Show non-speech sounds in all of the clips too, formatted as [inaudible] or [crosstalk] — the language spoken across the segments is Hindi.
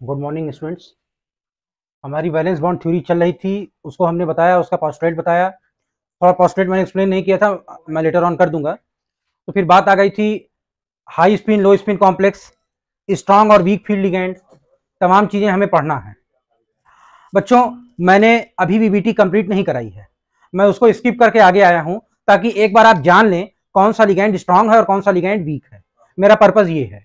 Good morning students. हमारी बैलेंस बॉन्ड थ्योरी चल रही थी, उसको हमने बताया, उसका पॉस्टरेट बताया। थोड़ा पॉस्टरेट मैंने एक्सप्लेन नहीं किया था, मैं लेटर ऑन कर दूँगा। तो फिर बात आ गई थी high spin low spin complex strong और वीक फ़ील्ड लिगेंड तमाम चीज़ें हमें पढ़ना है। बच्चों, मैंने अभी भी बीटी कंप्लीट नहीं कराई है। मैं उसको स्किप करके आगे आया हूँ, ताकि एक बार आप जान लें कौन सा लिगेंड स्ट्रांग है और कौन सा लिगेंड वीक है। मेरा पर्पज़ ये है।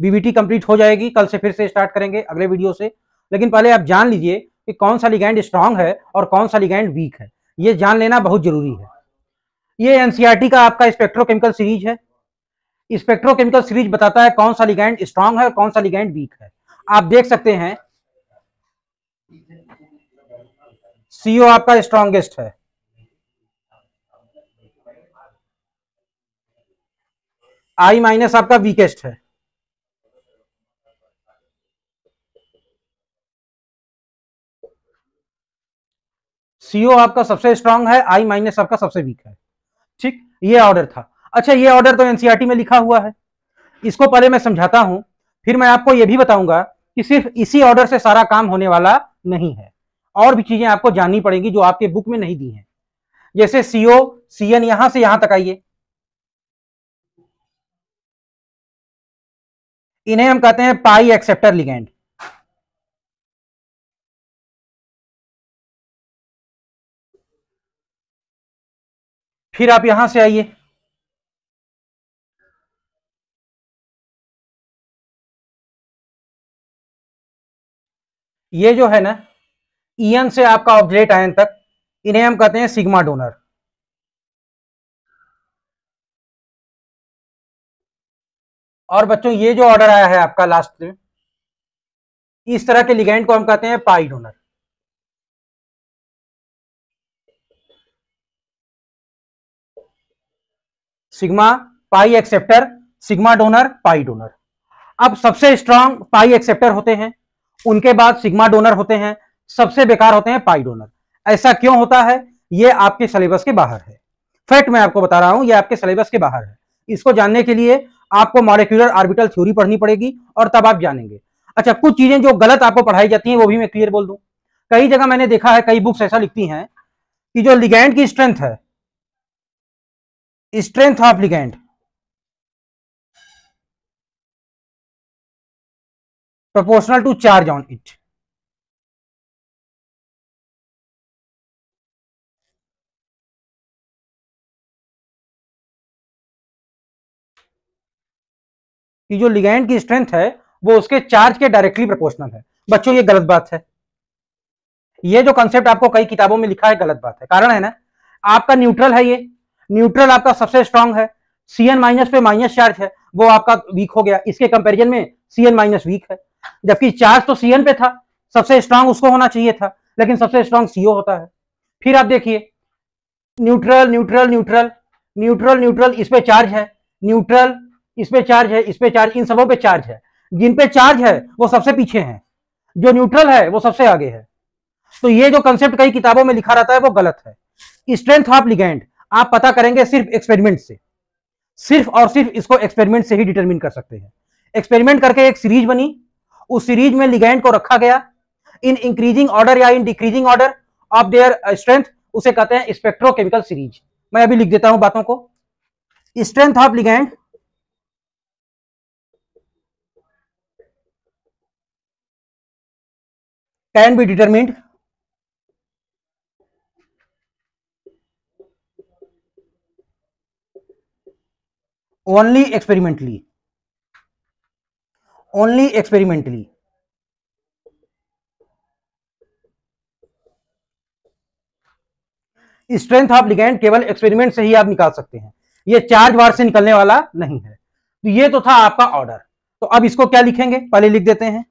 बीबीटी कंप्लीट हो जाएगी, कल से फिर से स्टार्ट करेंगे अगले वीडियो से। लेकिन पहले आप जान लीजिए कि कौन सा लिगैंड स्ट्रांग है और कौन सा लिगैंड वीक है। ये जान लेना बहुत ज़रूरी है। ये एनसीईआरटी का आपका स्पेक्ट्रोकेमिकल सीरीज़ है। स्पेक्ट्रोकेमिकल सीरीज़ बताता है कौन सा लिगैंड स्ट्रांग है और कौन सा लिगैंड वीक है। आप देख सकते हैं सीओ आपका स्ट्रांगेस्ट है। आई माइनस आपका वीकेस्ट है। सीओ आपका सबसे स्ट्रांग है, आई माइनस आपका सबसे वीक है। ठीक, ये ऑर्डर था। अच्छा ये ऑर्डर तो एनसीईआरटी में लिखा हुआ है। इसको पहले मैं समझाता हूँ, फिर मैं आपको यह भी बताऊँगा कि सिर्फ़ इसी ऑर्डर से सारा काम होने वाला नहीं है। और भी चीज़ें आपको जाननी पड़ेगी जो आपके बुक में नहीं दी हैं। जैसे सीओ सीएन यहाँ से यहाँ तक आइए। इन्हें हम कहते हैं पाई एक्सेप्टर लिगेंड फिर आप यहाँ से आइए। ये जो है ना ईएन से आपका ऑब्जेक्ट आयन तक, इन्हें हम कहते हैं सिग्मा डोनर और बच्चों, ये जो ऑर्डर आया है आपका लास्ट में, इस तरह के लिगेंड को हम कहते हैं pi donor sigma pi acceptor sigma donor pi donor अब सबसे स्ट्रांग पाई एक्सेप्टर होते हैं। उनके बाद सिग्मा डोनर होते हैं। सबसे बेकार होते हैं पाई डोनर ऐसा क्यों होता है? ये आपके सिलेबस के बाहर है। फैक्ट मैं आपको बता रहा हूँ, ये आपके सिलेबस के बाहर है। इसको जानने के लिए आपको मॉलिक्यूलर आर्बिटल थ्योरी पढ़नी पड़ेगी और तब आप जानेंगे। अच्छा कुछ चीज़ें जो गलत आपको पढ़ाई जाती हैं, वो भी मैं क्लियर बोल दूँ। कई जगह मैंने देखा है, कई बुक्स ऐसा लिखती हैं कि जो लिगैंड की स्ट्रेंथ है strength of ligand. Proportional to charge on it कि जो लिगैंड की स्ट्रेंथ है, वो उसके चार्ज के डायरेक्टली प्रोपोर्शनल है। बच्चों, ये गलत बात है। ये जो कंसेप्ट आपको कई किताबों में लिखा है, गलत बात है। कारण है ना, आपका न्यूट्रल है ये। न्यूट्रल आपका सबसे स्ट्रांग है। सी एन माइनस पे माइनस चार्ज है। वो आपका वीक हो गया। इसके कंपेरिजन में सी एन माइनस वीक है। जबकि चार्ज तो सी एन पे था। सबसे स्ट्रांग उसको होना चाहिए था। लेकिन सबसे स्ट्रांग सीओ होता है। फिर आप देखिए। Neutral neutral neutral neutral neutral इस पे चार्ज है। न्यूट्रल इस पे चार्ज है, इस पे चार्ज इन सबों पे चार्ज है। जिन पे चार्ज है, वो सबसे पीछे है। जो न्यूट्रल है, वो सबसे आगे है। तो ये जो कंसेप्ट कई किताबों में लिखा रहता है, वो गलत है। स्ट्रेंथ ऑफ़ लिगेंड आप पता करेंगे सिर्फ़ एक्सपेरिमेंट से। सिर्फ़ और सिर्फ़ इसको एक्सपेरिमेंट से ही डिटरमिन कर सकते हैं। एक्सपेरिमेंट करके एक सीरीज़ बनी। उस सीरीज़ में लिगेंड को रखा गया। इन इंक्रीजिंग ऑर्डर या in decreasing order of their strength उसे कहते हैं स्पेक्ट्रोकेमिकल सीरीज़ मैं अभी लिख देता हूँ बातों को। Strength of ligand can be determined only experimentally only experimentally. Strength of ligand केवल एक्सपेरिमेंट से ही आप निकाल सकते हैं। ये चार्ज वार से निकलने वाला नहीं है। तो ये तो था आपका ऑर्डर तो अब इसको क्या लिखेंगे? पहले लिख देते हैं।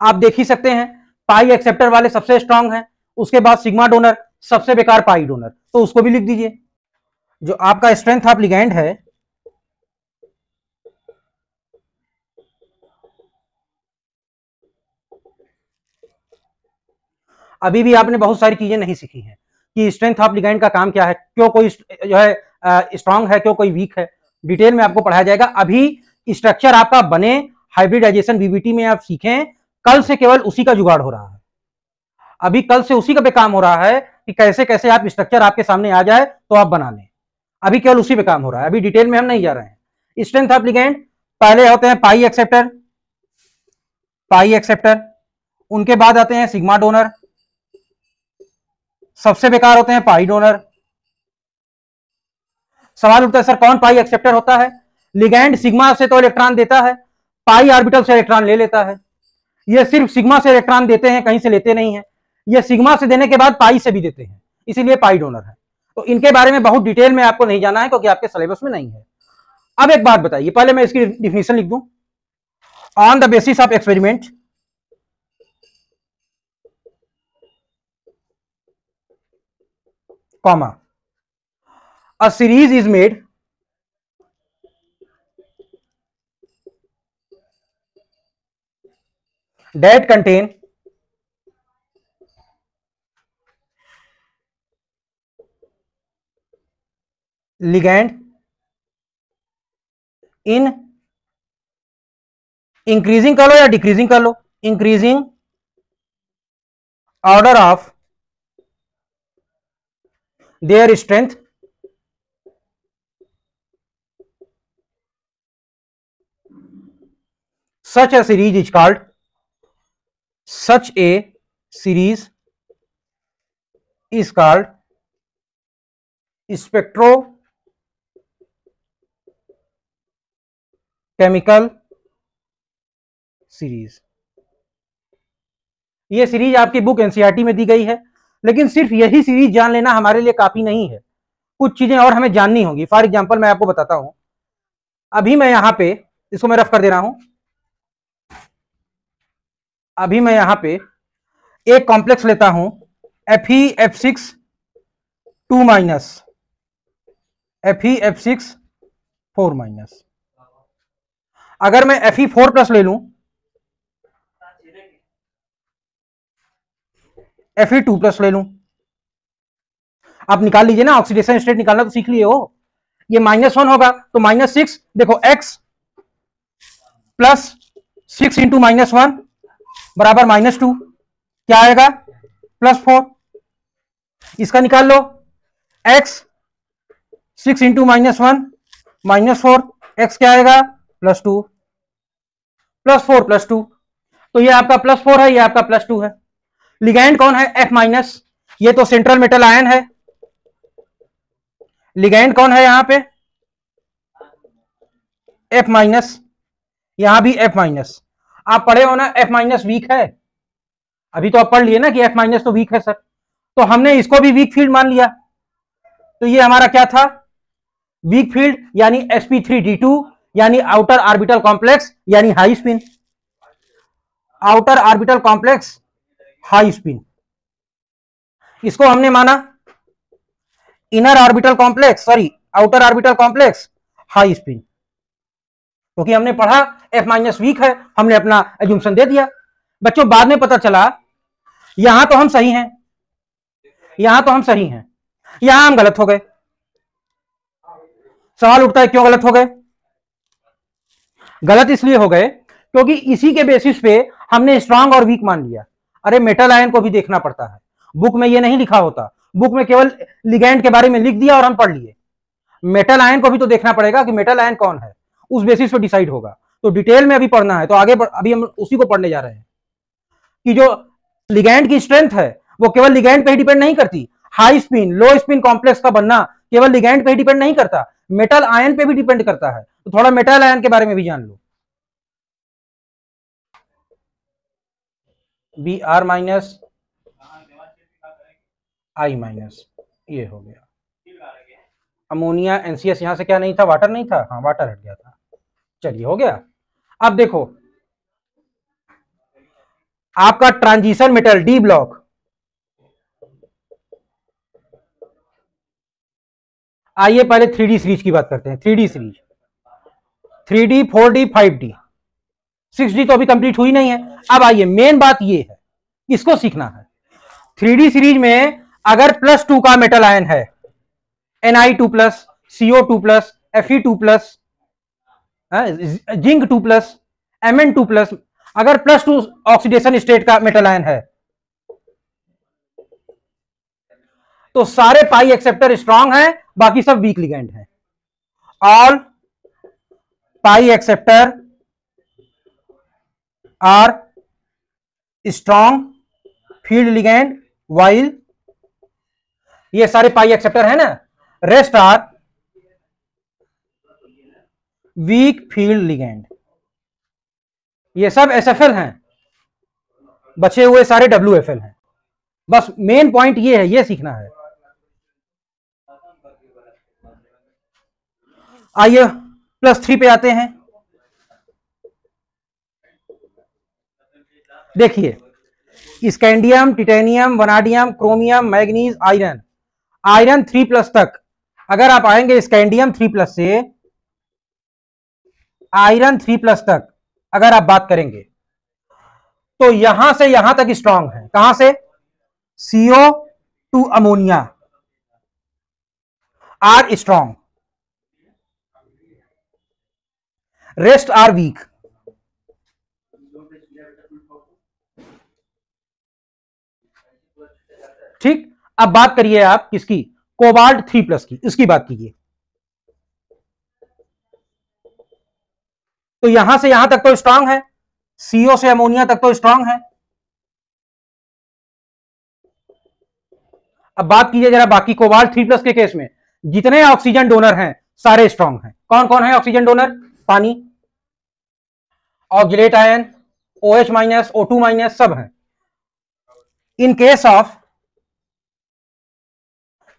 आप देख ही सकते हैं पाई एक्सेप्टर वाले सबसे स्ट्रांग हैं, उसके बाद सिग्मा डोनर सबसे बेकार पाई डोनर तो उसको भी लिख दीजिए। जो आपका स्ट्रेंथ ऑफ़ लिगेंड है अभी भी आपने बहुत सारी चीज़ें नहीं सीखी हैं कि स्ट्रेंथ ऑफ़ लिगेंड का काम क्या है, क्यों कोई जो है स्ट्रांग है, क्यों कोई वीक है। डिटेल में आपको पढ़ाया जाएगा। अभी स्ट्रक्चर आपका बने हाइब्रिडाइजेशन बीबीटी में आप सीखें, कल से केवल उसी का जुगाड़ हो रहा है। अभी कल से उसी का पे काम हो रहा है कि कैसे कैसे आप स्ट्रक्चर आपके सामने आ जाए तो आप बना लें। अभी केवल उसी पे काम हो रहा है। अभी डिटेल में हम नहीं जा रहे हैं। स्ट्रेंथ ऑफ़ लिगेंड पहले होते हैं पाई एक्सेप्टर पाई एक्सेप्टर उनके बाद आते हैं सिग्मा डोनर सबसे बेकार होते हैं पाई डोनर। सवाल उठता है, सर, कौन पाई एक्सेप्टर होता है? लिगैंड सिग्मा से तो इलेक्ट्रॉन देता है, पाई ऑर्बिटल से इलेक्ट्रॉन ले लेता है। ये सिर्फ़ सिग्मा से इलेक्ट्रॉन देते हैं, कहीं से लेते नहीं है। ये सिग्मा से देने के बाद पाई से भी देते हैं, इसीलिए पाई डोनर है। तो इनके बारे में बहुत डिटेल में आपको नहीं जाना है, क्योंकि आपके सिलेबस में नहीं है। अब एक बात बताइए, पहले मैं इसकी डिफिनेशन लिख दूँ। On the basis of experiment comma a series is made that contain ligand in increasing कर लो या डिक्रीजिंग कर लो increasing order of their strength such a series is called such a series is called spectro chemical series ये सीरीज़ आपकी बुक एनसीईआरटी में दी गई है लेकिन सिर्फ़ यही सीरीज़ जान लेना हमारे लिए काफ़ी नहीं है। कुछ चीज़ें और हमें जाननी होगी। फॉर एग्ज़ाम्पल मैं आपको बताता हूँ। अभी मैं यहाँ पे, इसको मैं रफ कर दे रहा हूँ। अभी मैं यहाँ पे एक कॉम्प्लेक्स लेता हूँ F E F six two minus F E F six four minus अगर मैं एफ़ ई फोर प्लस ले लूँ एफ़ टू प्लस ले लू। आप निकाल लीजिए ना ऑक्सीडेशन स्टेट निकालना तो सीख लिए हो। ये माइनस वन होगा तो माइनस सिक्स देखो X plus six into minus one बराबर माइनस टू क्या आएगा? प्लस फोर इसका निकाल लो। X six into minus one minus four X क्या आएगा? Plus two plus four plus two तो ये आपका प्लस फोर है, ये आपका प्लस टू है। लिगैंड कौन है? एफ़ माइनस ये तो सेंट्रल मेटल आयन है। लिगैंड कौन है यहाँ पे? एफ़ माइनस यहाँ भी एफ़ माइनस आप पढ़े हो ना एफ़ माइनस वीक है? अभी तो आप पढ़ लिए ना कि एफ़ माइनस तो वीक है सर तो हमने इसको भी वीक फ़ील्ड मान लिया। तो ये हमारा क्या था? वीक फ़ील्ड यानी sp3d2 यानी आउटर आर्बिटल कॉम्प्लेक्स यानी high spin outer orbital complex high spin इसको हमने माना inner orbital complex, sorry, outer orbital complex, high spin क्योंकि हमने पढ़ा एफ़ माइनस वीक है, हमने अपना एज्यूमशन दे दिया। बच्चों, बाद में पता चला, यहाँ तो हम सही हैं। यहाँ तो हम सही हैं। यहाँ हम गलत हो गए। सवाल उठता है, क्यों गलत हो गए? गलत इसलिए हो गए क्योंकि इसी के बेसिस पे हमने स्ट्रांग और वीक मान लिया। अरे मेटल आयन को भी देखना पड़ता है। बुक में ये नहीं लिखा होता। बुक में केवल लिगेंड के बारे में लिख दिया और हम पढ़ लिए। मेटल आयन को भी तो देखना पड़ेगा कि मेटल आयन कौन है। उस बेसिस पे डिसाइड होगा। तो डिटेल में अभी पढ़ना है। तो आगे अभी हम उसी को पढ़ने जा रहे हैं। कि जो लिगैंड की स्ट्रेंथ है, वो केवल लिगैंड पे ही डिपेंड नहीं करती। High spin low spin complex का बनना केवल लिगैंड पे ही डिपेंड नहीं करता। मेटल आयन पे भी डिपेंड करता है। तो थोड़ा मेटल आयन के बारे में भी जान लो। B R minus I minus, ये हो गया। अमोनिया एनसीएस यहाँ से क्या नहीं था? वाटर नहीं था? हाँ वाटर हट गया था। चलिए, हो गया। अब देखो, आपका ट्रांजिशन मेटल डी ब्लॉक आइए, पहले थ्री डी सीरीज़ की बात करते हैं। Three D series three D four D five D six D तो अभी कंप्लीट हुई नहीं है। अब आइए मेन बात ये है इसको सीखना है? थ्री सीरीज़ में अगर प्लस टू का मेटल आयन है N I two plus CO two plus F E two plus zinc two plus M N two plus अगर प्लस टू ऑक्सीडेशन स्टेट का मेटल आयन है तो सारे पाई एक्सेप्टर स्ट्रांग हैं, बाकी सब वीक लिगेंड हैं। All pi acceptor are strong field ligand while. ये सारे पाई एक्सेप्टर है ना? Rest are weak field ligand. ये सब एसएफएल हैं। बचे हुए सारे डब्ल्यू एफ़ एल हैं। बस मेन पॉइंट ये है, ये सीखना है। आइए प्लस थ्री पे आते हैं। देखिए, scandium, titanium, vanadium, chromium, manganese, iron. Iron three plus तक। अगर आप आएँगे स्कैंडियम थ्री प्लस से, आयरन थ्री प्लस तक, अगर आप बात करेंगे तो यहाँ से यहाँ तक स्ट्रांग है। कहाँ से? CO to ammonia. Are strong rest are weak ठीक? अब बात करिए आप किसकी? कोबाल्ट थ्री प्लस की। इसकी बात कीजिए। तो यहाँ से यहाँ तक तो स्ट्रांग है। सीओ से अमोनिया तक तो स्ट्रांग है। अब बात कीजिए जरा बाकी कोबाल्ट थ्री प्लस के केस में। जितने ऑक्सीजन डोनर हैं, सारे स्ट्रांग हैं। कौन कौन है ऑक्सीजन डोनर? पानी, oxalate ion, O H minus, O two minus, सब है। In case of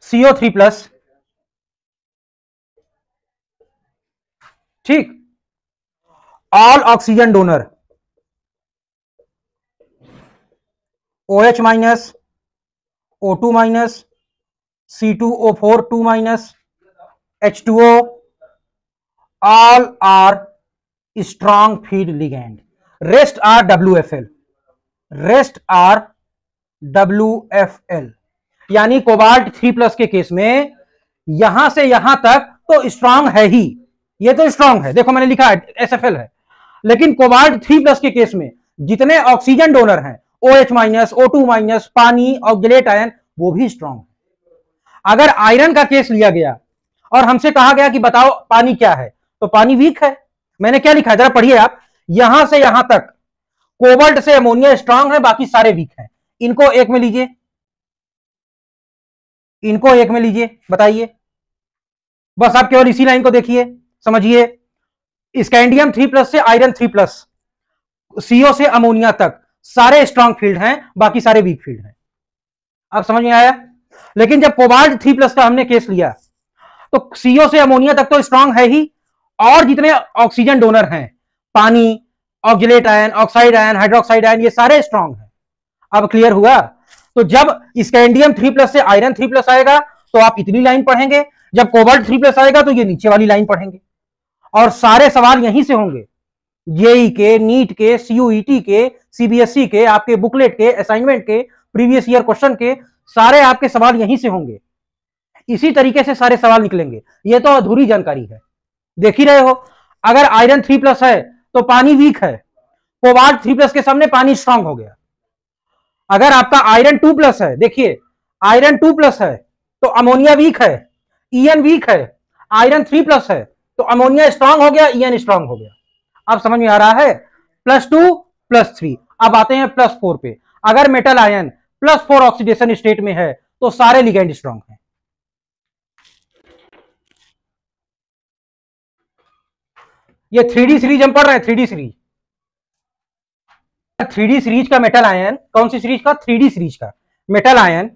CO three plus ठीक। All oxygen donor O H minus O two minus C two O four two minus H two O all are strong field ligand rest are W F L rest F L यानी कोबाल्ट थ्री प्लस के केस में, यहाँ से यहाँ तक तो स्ट्रांग है ही। ये तो स्ट्रांग है। देखो मैंने लिखा है एसएफएल है। लेकिन कोबाल्ट थ्री प्लस के केस में जितने ऑक्सीजन डोनर हैं O H minus O two minus पानी ऑक्जिलेट आयन वो भी स्ट्रांग है। अगर आयरन का केस लिया गया, और हमसे कहा गया कि बताओ पानी क्या है तो पानी वीक है। मैंने क्या लिखा है? जरा पढ़िए आप। यहाँ से यहाँ तक, कोबल्ट से अमोनिया स्ट्रांग है, बाकी सारे वीक हैं। इनको एक में लीजिए। इनको एक में लीजिए, बताइए। बस आप केवल इसी लाइन को देखिए, समझिए। स्कैंडियम थ्री प्लस से आयरन थ्री प्लस, सीओ से अमोनिया तक, सारे स्ट्रांग फ़ील्ड हैं, बाकी सारे वीक फ़ील्ड हैं। आप समझ में आया? लेकिन जब कोबाल्ट थ्री प्लस का हमने केस लिया तो सीओ से अमोनिया तक तो स्ट्रांग है ही, और जितने ऑक्सीजन डोनर हैं, पानी oxalate ion oxide ion hydroxide ion ये सारे स्ट्रांग हैं। अब क्लियर हुआ? तो जब स्कैंडियम थ्री प्लस से आयरन थ्री प्लस आएगा तो आप इतनी लाइन पढ़ेंगे। जब कोबाल्ट थ्री प्लस आएगा तो ये नीचे वाली लाइन पढ़ेंगे। और सारे सवाल यहीं से होंगे। जेई के, नीट के, सीयूईटी के, सीबीएसई के, आपके बुकलेट के, असाइनमेंट के, प्रीवियस ईयर क्वेश्चन के, सारे आपके सवाल यहीं से होंगे। इसी तरीके से सारे सवाल निकलेंगे। ये तो अधूरी जानकारी है। देख ही रहे हो, अगर आयरन थ्री प्लस है तो पानी वीक है। कोबाल्ट थ्री प्लस के सामने पानी स्ट्रांग हो गया। अगर आपका आयरन टू प्लस है, देखिए आयरन टू प्लस है तो अमोनिया वीक है ईएन वीक है आयरन थ्री प्लस है तो अमोनिया स्ट्रांग हो गया ईएन स्ट्रांग हो गया। अब समझ में आ रहा है? प्लस टू प्लस थ्री अब आते हैं प्लस फोर पे। अगर metal ion plus four oxidation state में है तो सारे लिगेंड स्ट्रांग हैं। ये थ्री डी सीरीज़ हम पढ़ रहे हैं three D series three series का मेटल आयन कौन सी सीरीज़ का? थ्री सीरीज़ का मेटल आयन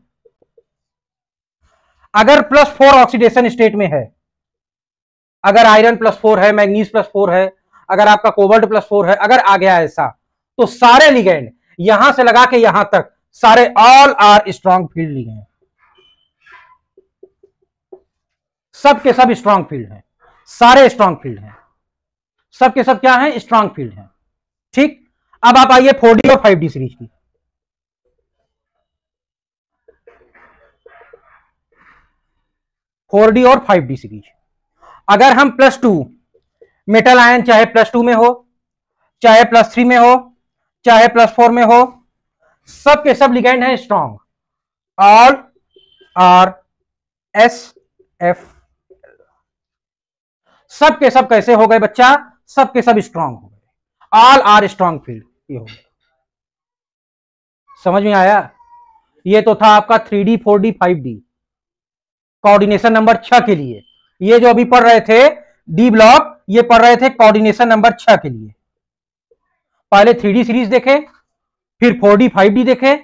अगर प्लस फोर ऑक्सीडेशन स्टेट में है, अगर आयरन प्लस फोर है मैग्नीज प्लस फोर है, अगर आपका कोबल्ट प्लस फोर है, अगर आ गया ऐसा तो सारे लिगेंड यहाँ से लगा के यहाँ तक सारे all are strong field ligand सब के सब स्ट्रॉन्ग फ़ील्ड हैं, सारे स्ट्रॉन्ग फ़ील्ड हैं। सब के सब क्या हैं? स्ट्रॉन्ग फ़ील्ड हैं। ठीक? अब आप आइए फोर और फाइव सीरीज़ की। फोर और फाइव सीरीज़ अगर हम प्लस टू मेटल आयन चाहे प्लस टू में हो, चाहे प्लस थ्री में हो, चाहे प्लस फोर में हो सब के सब लिगेंड है स्ट्रॉन्ग और आर एस एफ़ सब के सब कैसे हो गए बच्चा? सब के सब स्ट्रांग हो। ऑल आर स्ट्रांग फ़ील्ड ये हो गया। समझ में आया? ये तो था आपका three D four D five D coordination number छह के लिए। ये जो अभी पढ़ रहे थे डी ब्लॉक ये पढ़ रहे थे कोऑर्डिनेशन नंबर छह के लिए। पहले थ्री डी सीरीज़ देखे, फिर फोर डी फाइव डी देखे।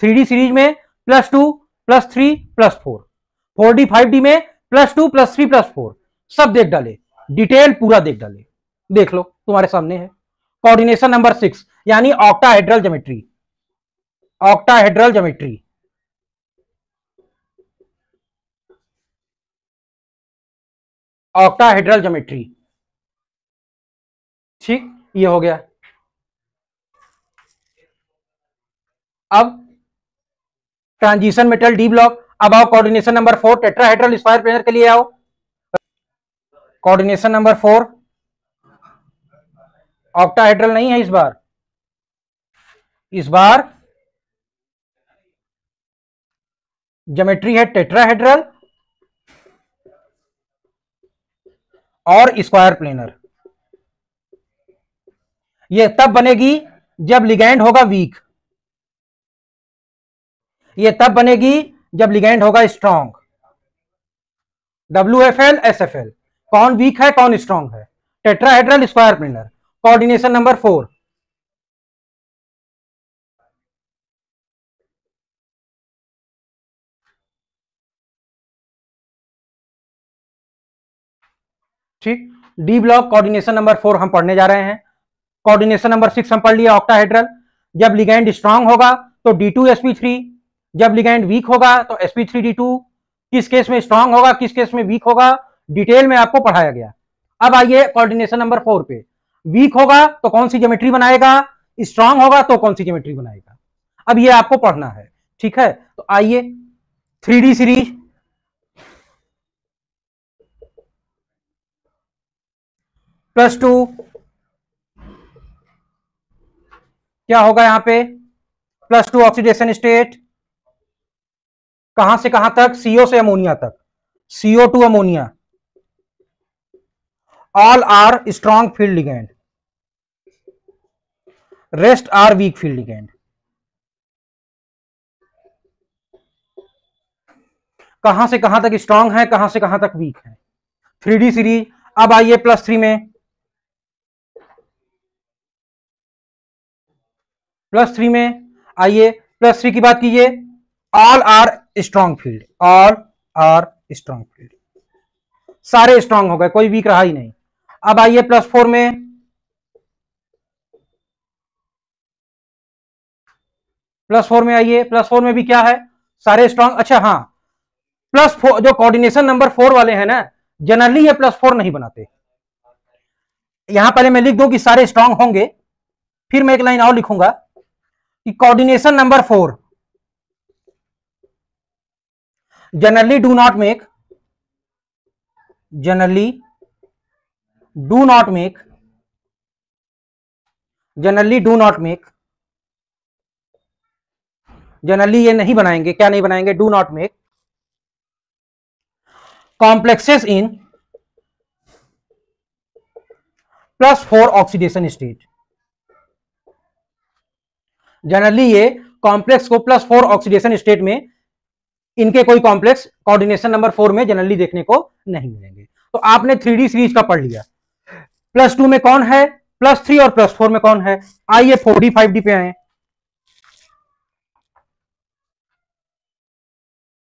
थ्री डी सीरीज़ में plus two plus three plus four four D five D में plus two plus three plus four सब देख डाले। डिटेल पूरा देख डाले। देख लो, तुम्हारे सामने है। कोऑर्डिनेशन नंबर सिक्स यानी octahedral geometry octahedral geometry octahedral geometry ठीक, ये हो गया। अब ट्रांजिशन मेटल डी ब्लॉक अब आओ coordination number four tetrahedral square planar के लिए आओ। कोऑर्डिनेशन नंबर फोर ऑक्टाहेड्रल नहीं है इस बार। इस बार ज्योमेट्री है टेट्राहेड्रल और स्क्वायर प्लेनर। ये तब बनेगी जब लिगैंड होगा वीक। ये तब बनेगी जब लिगैंड होगा strong. W F L, S F L. कौन वीक है, कौन स्ट्रांग है? Tetrahedral, square planar. Coordination number four ठीक? D block coordination number four हम पढ़ने जा रहे हैं। कोऑर्डिनेशन नंबर सिक्स हम पढ़ लिया ऑक्टाहेड्रल जब लिगैंड स्ट्रांग होगा तो डी टू एसपी थ्री जब लिगैंड वीक होगा तो एसपी थ्री डी टू किस केस में स्ट्रांग होगा, किस केस में वीक होगा डिटेल में आपको पढ़ाया गया। अब आइए कोऑर्डिनेशन नंबर फोर पे। वीक होगा तो कौन सी ज्योमेट्री बनाएगा? स्ट्रांग होगा तो कौन सी ज्योमेट्री बनाएगा? अब ये आपको पढ़ना है, ठीक है? तो आइए three D series plus two क्या होगा यहाँ पे? प्लस टू ऑक्सीडेशन स्टेट कहाँ से कहाँ तक? सीओ से अमोनिया तक। CO two ammonia all are strong field ligand rest are weak field ligand कहाँ से कहाँ तक स्ट्रांग है, कहाँ से कहाँ तक वीक है? थ्री डी सीरीज़ अब आइए प्लस थ्री में। प्लस थ्री में आइए प्लस थ्री की बात कीजिए। All are strong field all are strong field सारे स्ट्रांग हो गए, कोई वीक रहा ही नहीं। अब आइए प्लस फोर में। प्लस फोर में आइए। प्लस फोर में भी क्या है? सारे स्ट्रांग अच्छा हाँ। प्लस फोर, जो कोऑर्डिनेशन नंबर फोर वाले हैं ना जनरली ये प्लस फोर नहीं बनाते। यहाँ पहले मैं लिख दूँ कि सारे स्ट्रांग होंगे। फिर मैं एक लाइन और लिखूँगा कि coordination number four generally do not make generally do not make generally do not make generally ये नहीं बनाएँगे, क्या नहीं बनाएँगे? Do not make complexes in plus four oxidation state generally ये कॉम्प्लेक्स को प्लस फोर ऑक्सीडेशन स्टेट में, इनके कोई कॉम्प्लेक्स कोऑर्डिनेशन नंबर फोर में जनरली देखने को नहीं मिलेंगे। तो आपने थ्री सीरीज़ का पढ़ लिया। प्लस टू में कौन है? प्लस थ्री और प्लस फोर में कौन है? आइए फोर डी फाइव डी पे आए।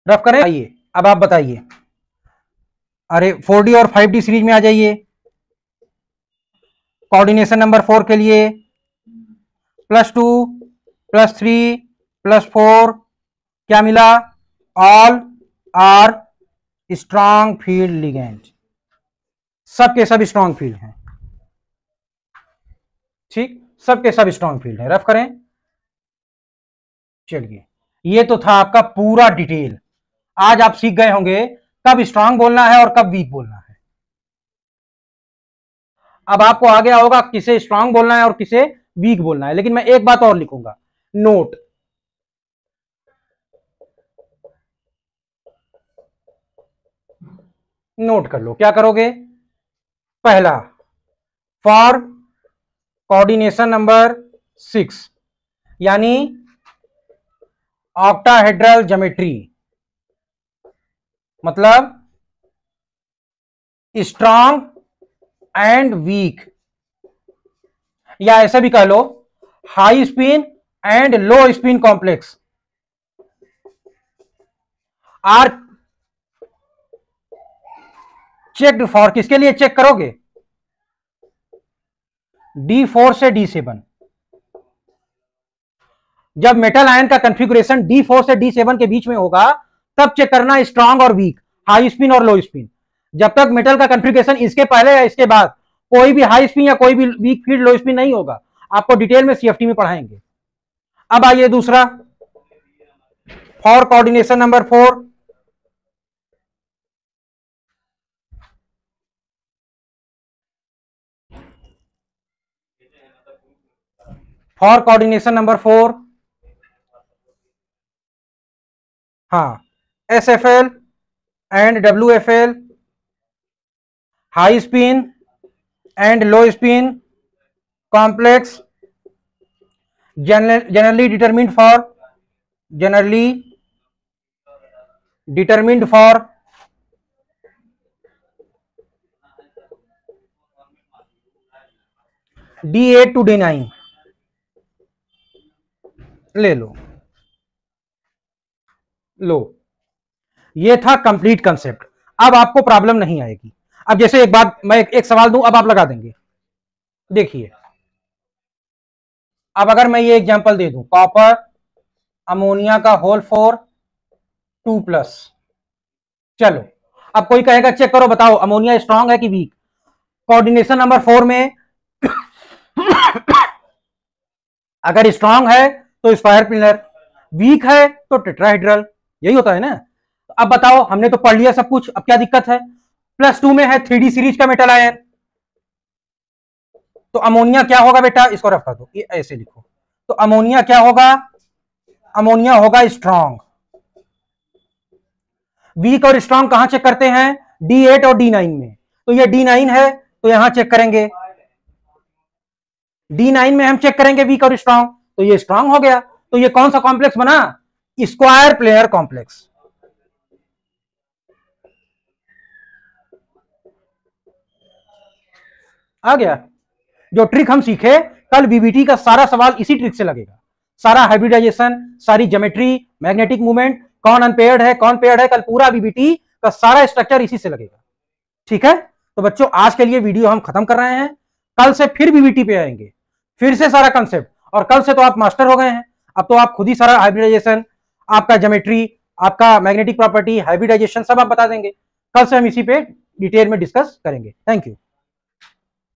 रफ करें। आइए। अब आप बताइए। अरे फोर डी और फाइव डी सीरीज़ में आ जाइए। कोऑर्डिनेशन नंबर फोर के लिए plus two plus three plus four क्या मिला? All are strong field ligand सबके सब स्ट्रांग फ़ील्ड हैं। ठीक? सबके सब स्ट्रांग फ़ील्ड है। रफ करें। चलिए। ये तो था आपका पूरा डिटेल आज आप सीख गए होंगे कब स्ट्रांग बोलना है और कब वीक बोलना है। अब आपको आ गया होगा किसे स्ट्रांग बोलना है और किसे वीक बोलना है। लेकिन मैं एक बात और लिखूँगा। नोट नोट कर लो। क्या करोगे? पहला फॉर कोऑर्डिनेशन नंबर सिक्स यानी ऑक्टाहेड्रल ज्योमेट्री मतलब स्ट्रांग एंड वीक या ऐसा भी कह लो high spin and low spin complex are checked for किसके लिए चेक करोगे? डी फोर से डी सेवन जब मेटल आयन का कंफिग्रेशन डी फोर से डी सेवन के बीच में होगा तब चेक करना स्ट्रांग और वीक हाई स्पिन और लो स्पिन जब तक मेटल का कंफिग्रेशन इसके पहले या इसके बाद, कोई भी हाई स्पिन या कोई भी वीक फ़ील्ड लो स्पिन नहीं होगा। आपको डिटेल में सीएफटी में पढ़ाएँगे। अब आइए दूसरा। For coordination number four for coordination number four हाँ। S F L and W F L high spin and low spin complex generally determined for generally determined for D eight to D nine ले लो लो ये था कंप्लीट कंसेप्ट अब आपको प्रॉब्लम नहीं आएगी. अब जैसे एक बात मैं एक, एक सवाल दूँ अब आप लगा देंगे. देखिए अब अगर मैं ये एग्जांपल दे दूँ कॉपर अमोनिया का होल फोर टू प्लस चलो अब कोई कहेगा चेक करो बताओ अमोनिया स्ट्रांग है कि वीक कोऑर्डिनेशन नंबर फोर में [coughs] अगर स्ट्रांग है तो स्क्वायर पिलर वीक है तो टेट्राहेड्रल यही होता है ना? अब बताओ, हमने तो पढ़ लिया सब कुछ, अब क्या दिक्कत है? प्लस टू में है थ्री सीरीज़ का मेटल आयन तो अमोनिया क्या होगा बेटा? इसको रफ कर दो, ये ऐसे लिखो। तो अमोनिया क्या होगा? अमोनिया होगा स्ट्रांग वीक और स्ट्रांग कहाँ चेक करते हैं? डी एट और डी नाइन में। तो ये डी नाइन है तो यहाँ चेक करेंगे। डी नाइन में हम चेक करेंगे वीक और स्ट्रांग तो ये स्ट्रांग हो गया। तो ये कौन सा कॉम्प्लेक्स बना? स्क्वायर प्लेयर कॉम्प्लेक्स आ गया। जो ट्रिक हम सीखे, कल बीबीटी का सारा सवाल इसी ट्रिक से लगेगा। सारा हाइब्रिडाइजेशन सारी ज्योमेट्री मैग्नेटिक मूवमेंट कौन अनपेयर्ड है, कौन पेयर्ड है, कल पूरा बीबीटी का सारा स्ट्रक्चर इसी से लगेगा। ठीक है? तो बच्चों, आज के लिए वीडियो हम खत्म कर रहे हैं। कल से फिर बीबीटी पे आएँगे। फिर से सारा कंसेप्ट और कल से तो आप मास्टर हो गए हैं। अब तो आप खुद ही सारा हाइब्रिडाइजेशन आपका ज्योमेट्री आपका मैग्नेटिक प्रॉपर्टी हाइब्रिडाइजेशन सब आप बता देंगे। कल से हम इसी पे डिटेल में डिस्कस करेंगे। Thank you